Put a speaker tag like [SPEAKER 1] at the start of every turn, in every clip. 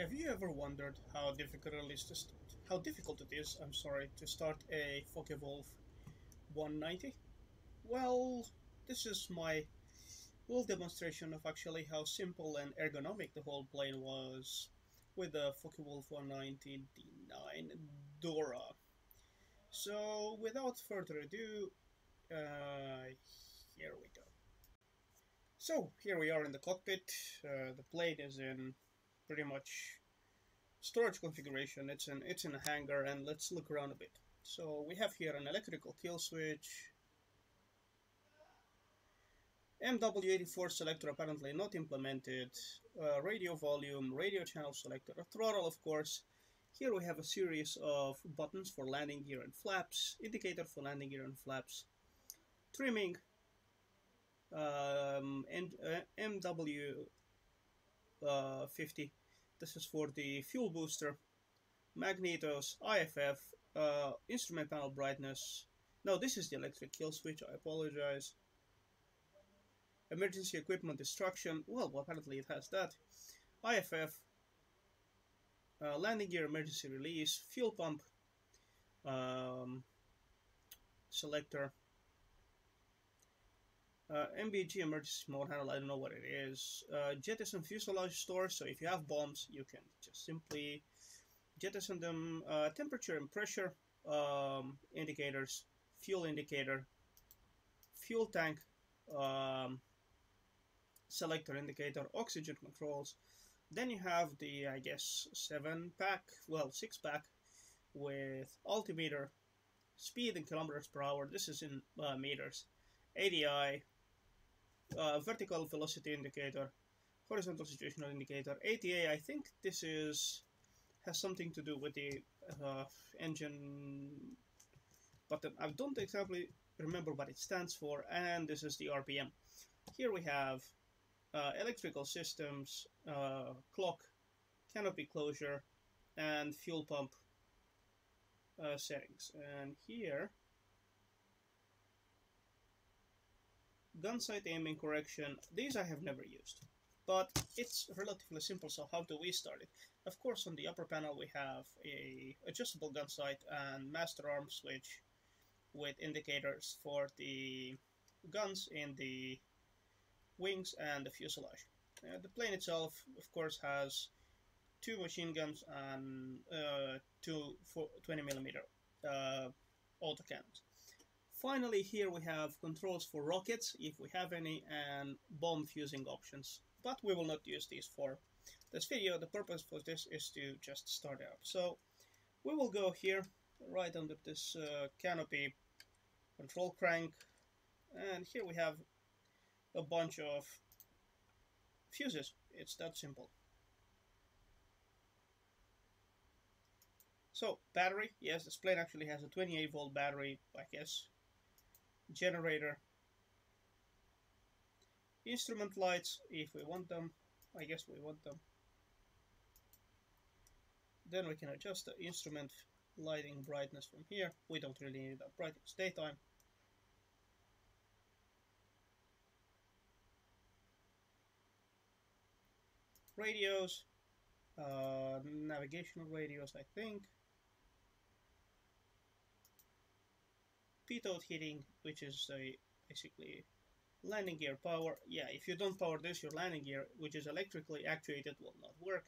[SPEAKER 1] Have you ever wondered how difficult it is to st- how difficult it is, I'm sorry, to start a Focke-Wulf 190? Well, this is my little demonstration of actually how simple and ergonomic the whole plane was with the 190 D9 Dora. So, without further ado, uh, here we go. So, here we are in the cockpit. Uh, the plane is in pretty much storage configuration. It's in it's in a hangar, and let's look around a bit. So we have here an electrical kill switch. MW84 selector apparently not implemented. Uh, radio volume, radio channel selector, a throttle of course. Here we have a series of buttons for landing gear and flaps, indicator for landing gear and flaps, trimming, um, and uh, MW uh, 50 this is for the fuel booster, magnetos, IFF, uh, instrument panel brightness. No, this is the electric kill switch, I apologize. Emergency equipment destruction, well, apparently it has that. IFF, uh, landing gear emergency release, fuel pump, um, selector, uh, MBG emergency mode handle, I don't know what it is. Uh, jettison fuselage store, so if you have bombs, you can just simply jettison them. Uh, temperature and pressure um, indicators, fuel indicator, fuel tank um, selector indicator, oxygen controls. Then you have the, I guess, 7 pack, well, 6 pack with altimeter, speed in kilometers per hour. This is in uh, meters. ADI, uh, vertical velocity indicator, horizontal situational indicator, ATA. I think this is has something to do with the uh, engine, but I don't exactly remember what it stands for. And this is the RPM. Here we have uh, electrical systems, uh, clock, canopy closure, and fuel pump uh, settings. And here gun sight aiming correction, these I have never used. But it's relatively simple, so how do we start it? Of course, on the upper panel we have a adjustable gun sight and master arm switch with indicators for the guns in the wings and the fuselage. Uh, the plane itself, of course, has two machine guns and uh, two 20mm uh, autocannons. Finally, here we have controls for rockets, if we have any, and bomb fusing options. But we will not use these for this video. The purpose for this is to just start out. So we will go here, right under this uh, canopy control crank, and here we have a bunch of fuses. It's that simple. So, battery, yes, this plane actually has a 28 volt battery, I guess, generator, instrument lights if we want them, I guess we want them. Then we can adjust the instrument lighting brightness from here. We don't really need that bright, it's daytime. Radios, uh, navigational radios I think. Pitot heating, which is a basically landing gear power. Yeah, if you don't power this, your landing gear, which is electrically actuated, will not work.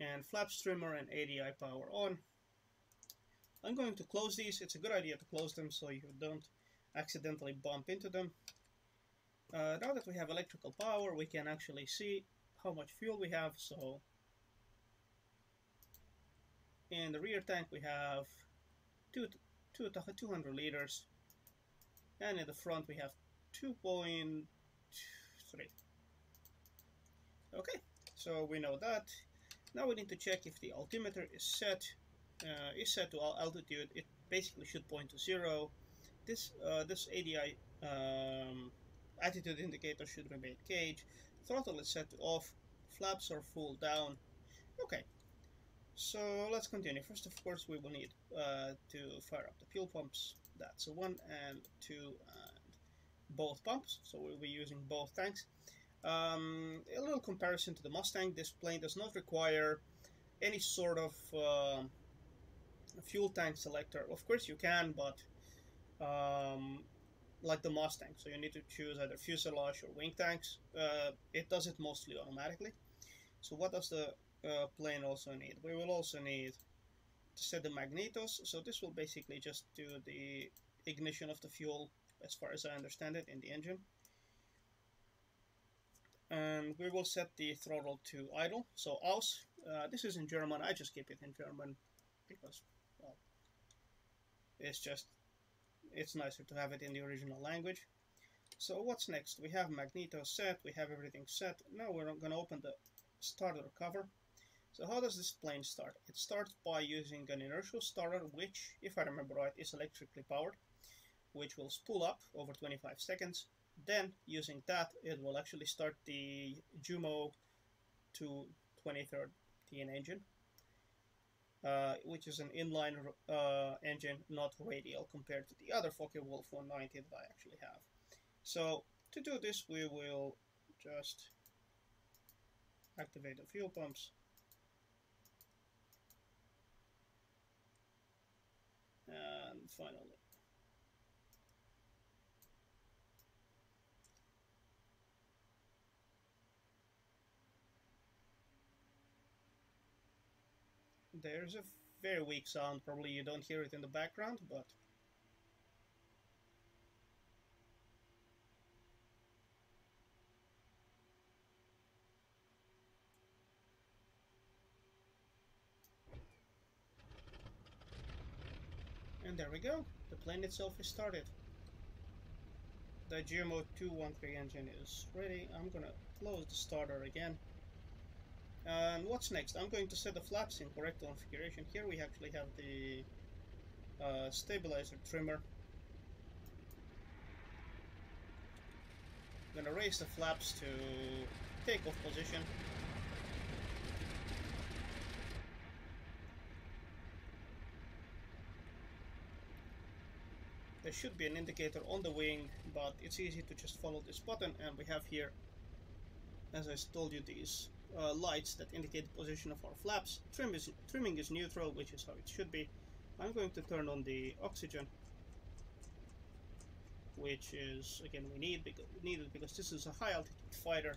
[SPEAKER 1] And flap trimmer and ADI power on. I'm going to close these. It's a good idea to close them so you don't accidentally bump into them. Uh, now that we have electrical power, we can actually see how much fuel we have. So in the rear tank we have two, two, 200 liters. And in the front we have 2.3 okay so we know that. Now we need to check if the altimeter is set uh, is set to altitude. It basically should point to zero. This uh, this ADI um, attitude indicator should remain cage throttle is set to off. Flaps are full down. Okay so let's continue. First, of course, we will need uh, to fire up the fuel pumps. That's one and two and both pumps. So we'll be using both tanks. Um, a little comparison to the Mustang, this plane does not require any sort of uh, fuel tank selector. Of course you can, but um, like the Mustang, so you need to choose either fuselage or wing tanks. Uh, it does it mostly automatically. So what does the uh, plane also need? We will also need to set the magnetos. So this will basically just do the ignition of the fuel, as far as I understand it, in the engine. And we will set the throttle to idle, so aus. Uh, this is in German, I just keep it in German because, well, it's just, it's nicer to have it in the original language. So what's next? We have magneto set, we have everything set. Now we're going to open the starter cover. So how does this plane start? It starts by using an inertial starter, which, if I remember right, is electrically powered, which will spool up over 25 seconds. Then, using that, it will actually start the Jumo to 2013 engine, uh, which is an inline uh, engine, not radial, compared to the other Focke-Wulf 190 that I actually have. So, to do this, we will just activate the fuel pumps. And finally, there's a very weak sound, probably you don't hear it in the background, but And there we go, the plane itself is started. The Jumo 213 engine is ready. I'm gonna close the starter again. And what's next? I'm going to set the flaps in correct configuration. Here we actually have the uh, stabilizer trimmer. I'm gonna raise the flaps to takeoff position. There should be an indicator on the wing, but it's easy to just follow this button and we have here, as I told you, these uh, lights that indicate the position of our flaps. Trim is, trimming is neutral, which is how it should be. I'm going to turn on the oxygen, which is, again, we need because, we need it because this is a high altitude fighter.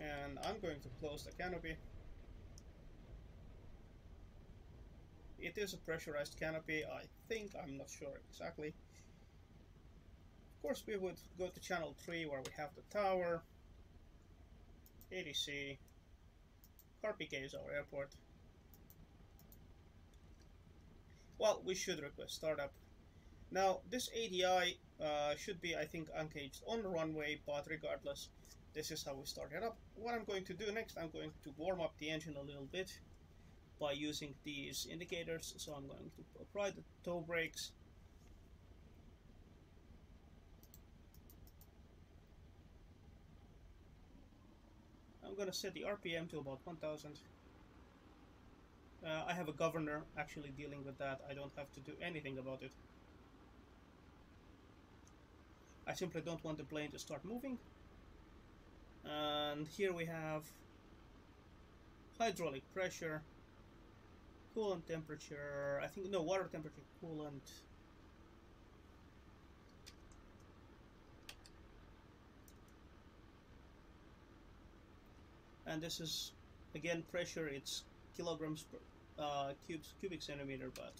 [SPEAKER 1] And I'm going to close the canopy. It is a pressurized canopy, I think, I'm not sure exactly. Of course, we would go to channel 3 where we have the tower, ADC, Carpiquet is our airport. Well, we should request startup. Now, this ADI uh, should be, I think, uncaged on the runway, but regardless, this is how we start it up. What I'm going to do next, I'm going to warm up the engine a little bit by using these indicators. So I'm going to apply the toe brakes. I'm going to set the RPM to about 1000. Uh, I have a governor actually dealing with that. I don't have to do anything about it. I simply don't want the plane to start moving. And here we have hydraulic pressure, coolant temperature, I think, no, water temperature, coolant. And this is, again, pressure, it's kilograms per uh, cubes, cubic centimeter, but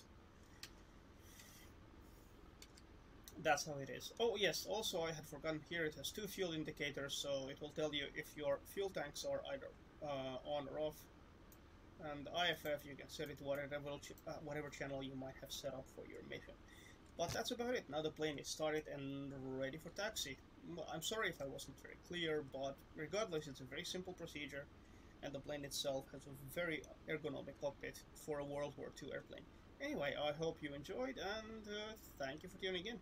[SPEAKER 1] that's how it is. Oh yes, also I had forgotten here it has two fuel indicators, so it will tell you if your fuel tanks are either uh, on or off and IFF you can set it to whatever, uh, whatever channel you might have set up for your mission. But that's about it. Now the plane is started and ready for taxi. I'm sorry if I wasn't very clear, but regardless, it's a very simple procedure, and the plane itself has a very ergonomic cockpit for a World War II airplane. Anyway, I hope you enjoyed, and uh, thank you for tuning in.